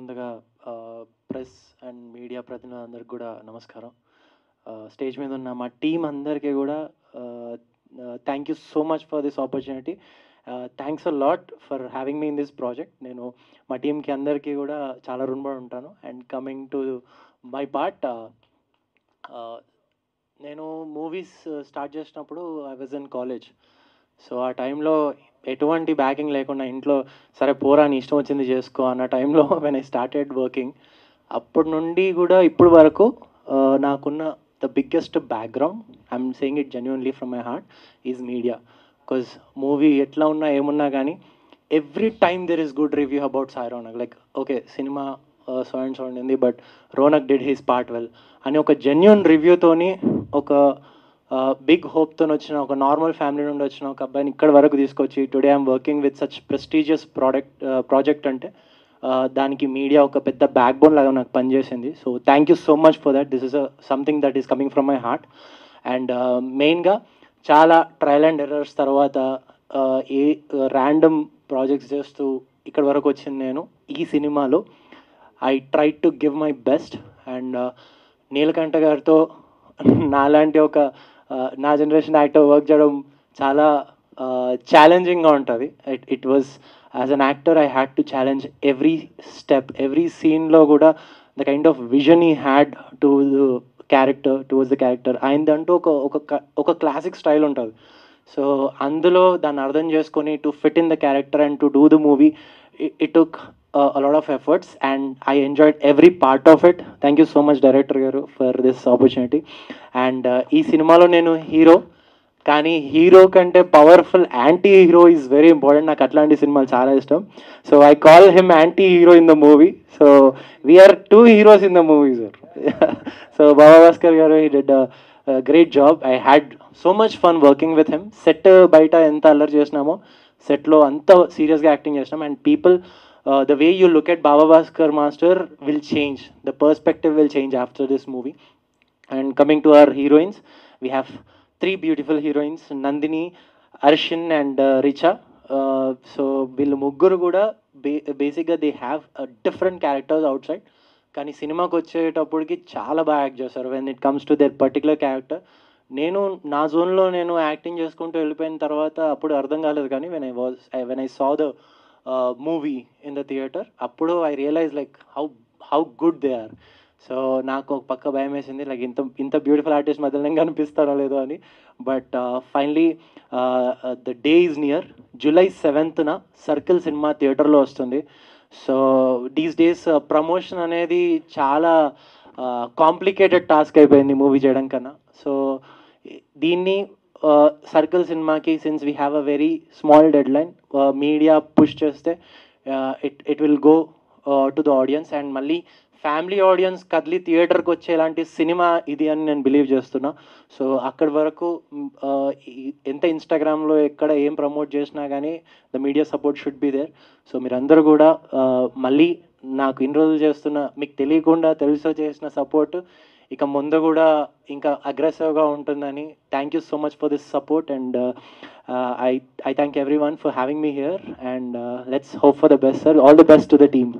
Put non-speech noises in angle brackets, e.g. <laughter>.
ముందుగా press and media ప్రతినిధులందరికీ కూడా నమస్కారం. స్టేజ్ మీద ఉన్న మా టీం అందరికీ కూడా thank you so much for this opportunity thanks a lot for having me in this project నేను మా టీంకి అందరికీ కూడా చాలా రుణపడి ఉంటాను. And coming to my part నేను మూవీస్ స్టార్ట్ చేసినప్పుడు I was in college so ఆ టైంలో ఎటువంటి బ్యాకింగ్ లేకుండా ఇంట్లో సరే పోరా నీ ఇష్టం వచ్చింది చేసుకో అన్న టైంలో వెన్ ఐ స్టార్టెడ్ వర్కింగ్ అప్పటి నుండి కూడా ఇప్పుడు వరకు నాకున్న the biggest background I'm saying it genuinely from my heart is media because movie ఎట్లా ఉన్నా ఏమున్నా కానీ every time there is good review about Sai Ronak like okay cinema so and so ఉండింది but Ronak did his part well అని ఒక genuine రివ్యూతోని ఒక big హోప్తో వచ్చిన ఒక నార్మల్ ఫ్యామిలీ నుండి వచ్చిన ఒక అబ్బాయిని ఇక్కడ వరకు తీసుకొచ్చి today I'm working with such prestigious product project అంటే దానికి మీడియా ఒక పెద్ద బ్యాక్ బోన్ లాగా నాకు పనిచేసింది. So thank you so much for that this is something that is coming from my heart and మెయిన్గా చాలా ట్రయల్ అండ్ ఎర్రర్స్ తర్వాత ఏ ర్యాండమ్ ప్రాజెక్ట్స్ చేస్తూ ఇక్కడ వరకు వచ్చింది నేను. ఈ సినిమాలో I try to give my best and Neelakantha గారితో <laughs> నాలాంటి ఒక నా జనరేషన్ యాక్టర్ వర్క్ చేయడం చాలా ఛాలెంజింగ్గా ఉంటుంది. It it was as an actor I had to challenge every step every సీన్లో కూడా the kind of vision he had to character towards the character ఆయనదంటూ ఒక ఒక ఒక క్లాసిక్ స్టైల్ ఉంటుంది. సో అందులో దాన్ని అర్థం చేసుకొని to fit in the character and to do the movie it took a lot of efforts and I enjoyed every part of it. Thank you so much director గారు for this opportunity and ఈ సినిమాలో నేను hero కానీ hero కంటే powerful anti hero is very important నాకు అట్లాంటి సినిమాలు చాలా ఇష్టం. So I call him anti hero in the movie so we're two heroes in the movie sir so Baba Bhaskar గారు he did great job I had so much fun working with him set బయట ఎంత అల్లరి చేసినామో సెట్లో అంత సీరియస్గా acting చేసినాం. And people uh, the way you look at Baba Bhaskar Master will change. The perspective will change after this movie. And coming to our heroines, we have three beautiful heroines Nandini, Arshin, and uh, Richa. Uh, so, వీళ్ళు ముగ్గురు కూడా బే బేసిక్గా they have different characters outside కానీ సినిమాకి వచ్చేటప్పటికి చాలా బాగా యాక్ట్ చేస్తారు when it comes to their particular character నేను నా జోన్లో నేను యాక్టింగ్ చేసుకుంటూ వెళ్ళిపోయిన తర్వాత అప్పుడు అర్థం కాలేదు కానీ when I was when I saw the movie in the theatre అప్పుడు I realise like how how good they are so నాకు ఒక పక్క భయం వేసింది లైక్ ఇంత ఇంత బ్యూటిఫుల్ ఆర్టిస్ట్ మధ్యలో నేను కనిపిస్తానో లేదో అని. But finally the day is near July సెవెంత్న circle cinema థియేటర్లో వస్తుంది. సో దీస్ డేస్ ప్రమోషన్ అనేది చాలా uh, కాంప్లికేటెడ్ టాస్క్ అయిపోయింది మూవీ చేయడం కన్నా. సో దీన్ని సర్కిల్ సినిమాకి since we have a very small deadline media push చేస్తే it it will go to the audience and మళ్ళీ ఫ్యామిలీ ఆడియన్స్ కదిలి థియేటర్కి వచ్చేలాంటి సినిమా ఇది అని నేను బిలీవ్ చేస్తున్నా. సో అక్కడి వరకు ఎంత ఇన్స్టాగ్రామ్లో ఎక్కడ ఏం ప్రమోట్ చేసినా కానీ the media support should be there so మీరందరూ కూడా మళ్ళీ నాకు ఇన్ని రోజులు చేస్తున్న మీకు తెలియకుండా తెలుసో చేసిన సపోర్ట్ ఇక ముందు కూడా ఇంకా అగ్రెసివ్గా ఉంటుందని thank you so much for this support and I I thank everyone for having me here and let's hope for the best sir all the best to the team